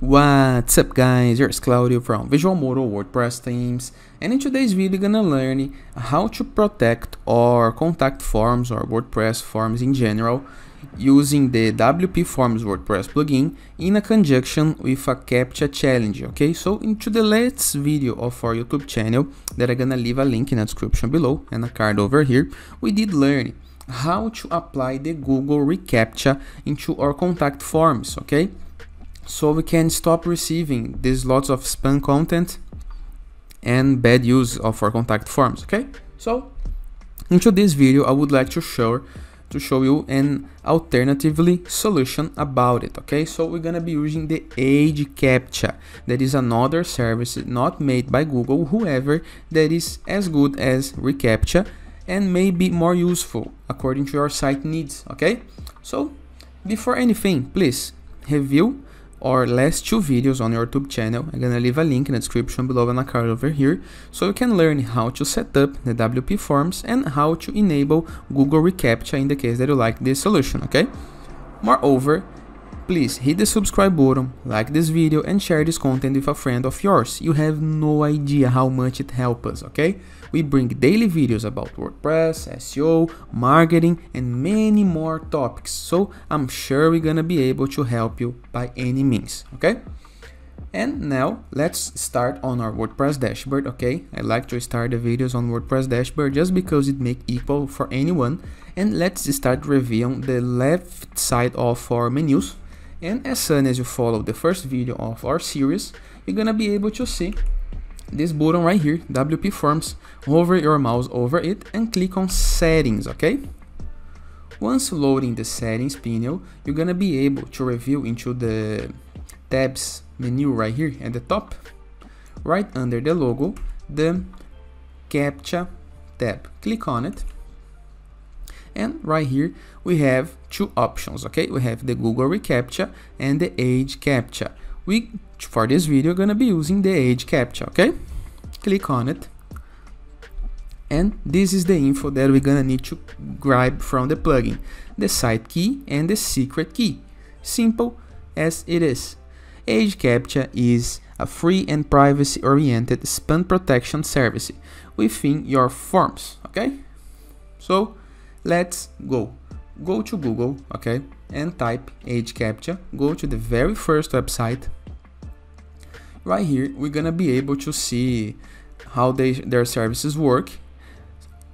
What's up guys, here's Claudio from Visual Visualmodo WordPress themes and in today's video gonna learn how to protect our contact forms or WordPress forms in general using the WPForms WordPress plugin in a conjunction with a CAPTCHA challenge, okay? So into the latest video of our YouTube channel that I'm gonna leave a link in the description below and a card over here, we did learn how to apply the Google reCAPTCHA into our contact forms, okay? So we can stop receiving these lots of spam content and bad use of our contact forms okay? So into this video i would like to show to show you an alternatively solution about it okay? So we're gonna be using the hCaptcha. That is another service not made by google. Whoever that is as good as recaptcha and may be more useful according to your site needs okay? So before anything please review our last two videos on your YouTube channel. I'm gonna leave a link in the description below and a card over here so you can learn how to set up the WPForms and how to enable Google reCAPTCHA in the case that you like this solution, okay? Moreover, please hit the subscribe button, like this video and share this content with a friend of yours. You have no idea how much it helps us, okay? We bring daily videos about WordPress, SEO, marketing, and many more topics. So I'm sure we're gonna be able to help you by any means, okay? And now let's start on our WordPress dashboard, okay? I like to start the videos on WordPress dashboard just because it make equal for anyone. And let's start reviewing the left side of our menus. And as soon as you follow the first video of our series, you're gonna be able to see this button right here, WPForms, hover your mouse over it and click on settings, okay? Once loading the settings panel, you're gonna be able to review into the tabs menu right here at the top, right under the logo, the CAPTCHA tab. Click on it. And right here, we have two options, okay? We have the Google reCAPTCHA and the hCaptcha. We for this video gonna be using the hCaptcha okay? Click on it. And this is the info that we're gonna need to grab from the plugin. The site key and the secret key. Simple as it is. hCaptcha is a free and privacy oriented spam protection service within your forms okay? So let's go. Go to google okay and type hCaptcha. Go to the very first website. Right here we're gonna be able to see how they their services work.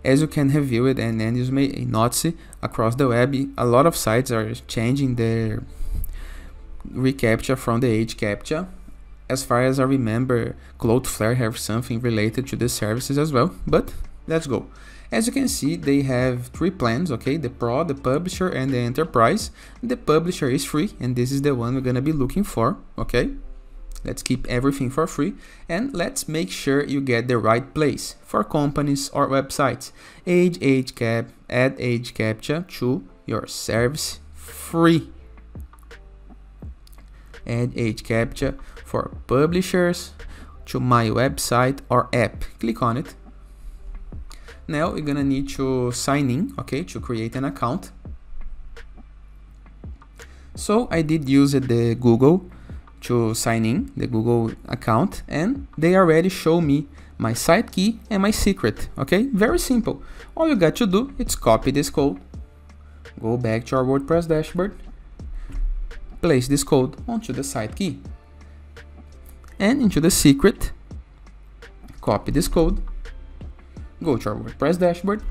As you can review it and then you may not see across the web a lot of sites are changing their reCAPTCHA from the hCaptcha. As far as I remember Cloudflare have something related to the services as well but let's go as you can see, they have three plans, okay? The Pro, the Publisher, and the Enterprise. The Publisher is free, and this is the one we're gonna be looking for, okay? Let's keep everything for free, and let's make sure you get the right place for companies or websites. Age Age Cap, add hCaptcha to your service free. Add hCaptcha for publishers to my website or app. Click on it now you're gonna need to sign in, okay, to create an account. So I did use the Google to sign in, the Google account, and they already show me my site key and my secret, okay? Very simple. All you got to do is copy this code, go back to our WordPress dashboard, place this code onto the site key, and into the secret, copy this code, go to our WordPress dashboard,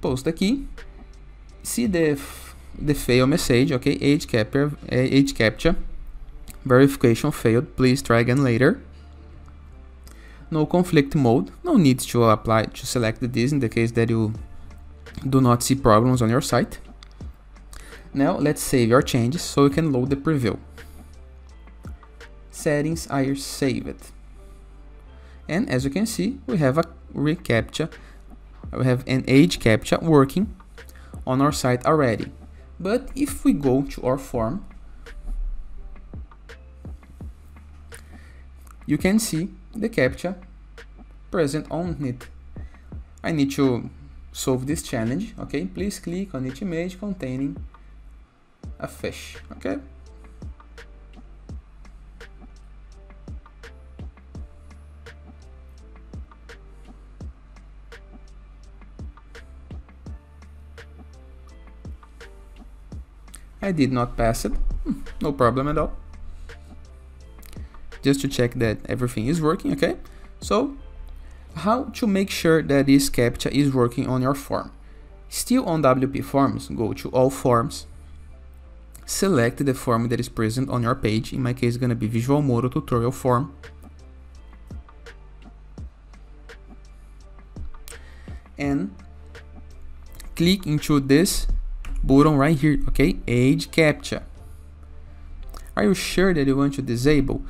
post key, see the the fail message, okay, age capture, eh, hCaptcha, verification failed, please try again later. No conflict mode, no need to apply to select this in the case that you do not see problems on your site. Now let's save your changes so we can load the preview. Settings are saved. And as you can see, we have a reCAPTCHA, we have an hCaptcha working on our site already. But if we go to our form, you can see the captcha present on it. I need to solve this challenge, okay? Please click on each image containing a fish, okay? I did not pass it, hmm, no problem at all. Just to check that everything is working, okay? So, how to make sure that this CAPTCHA is working on your form? Still on WPForms, go to All Forms, select the form that is present on your page, in my case it's to be Visualmodo tutorial form, and click into this button right here, okay, hCaptcha. Are you sure that you want to disable?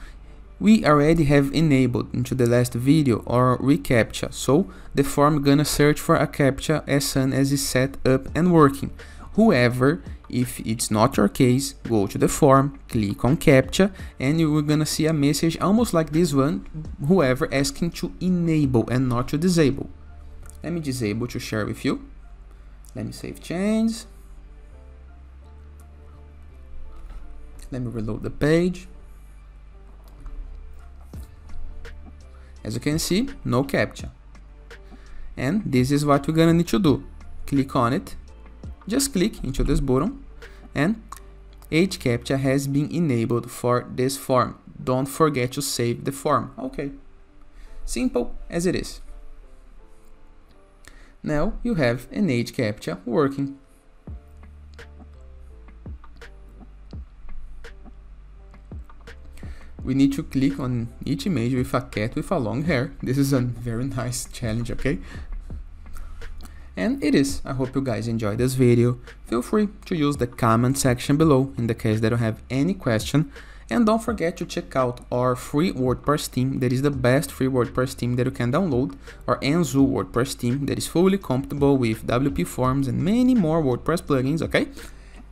We already have enabled into the last video our reCAPTCHA, so the form gonna search for a CAPTCHA as soon as it's set up and working. However, if it's not your case, go to the form, click on CAPTCHA, and you're gonna see a message almost like this one, whoever asking to enable and not to disable. Let me disable to share with you. Let me save change. Let me reload the page. As you can see, no CAPTCHA. And this is what we're gonna need to do. Click on it, just click into this button and hCaptcha has been enabled for this form. Don't forget to save the form. Okay. Simple as it is. Now you have an hCaptcha working. We need to click on each image with a cat with a long hair. This is a very nice challenge, okay? And it is. I hope you guys enjoyed this video. Feel free to use the comment section below in the case that you have any question. And don't forget to check out our free WordPress theme that is the best free WordPress theme that you can download, our Enzo WordPress theme that is fully compatible with WPForms and many more WordPress plugins, okay?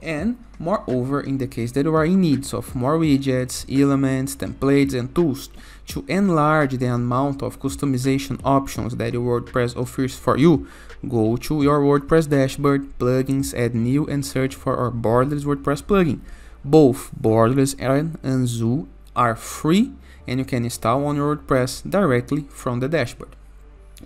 And moreover, in the case that you are in need of more widgets, elements, templates, and tools to enlarge the amount of customization options that WordPress offers for you, go to your WordPress dashboard, plugins, add new, and search for our Borderless WordPress plugin. Both Borderless and Anzu are free and you can install on your WordPress directly from the dashboard.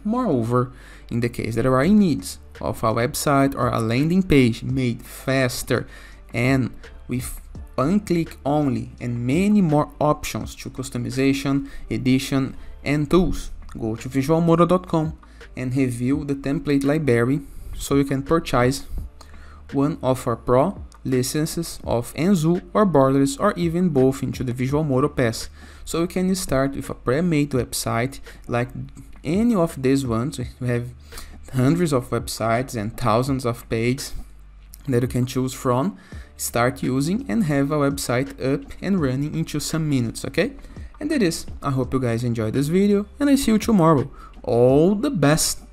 Moreover, in the case that you are in needs of a website or a landing page made faster and with one click only and many more options to customization, edition and tools, go to visualmodo.com and review the template library so you can purchase one of our Pro licenses of Enzo or Borderless or even both into the Visualmodo Pass. So you can start with a pre-made website like any of these ones. We have hundreds of websites and thousands of pages that you can choose from, start using and have a website up and running into some minutes, okay? And that is, I hope you guys enjoyed this video and I see you tomorrow. All the best!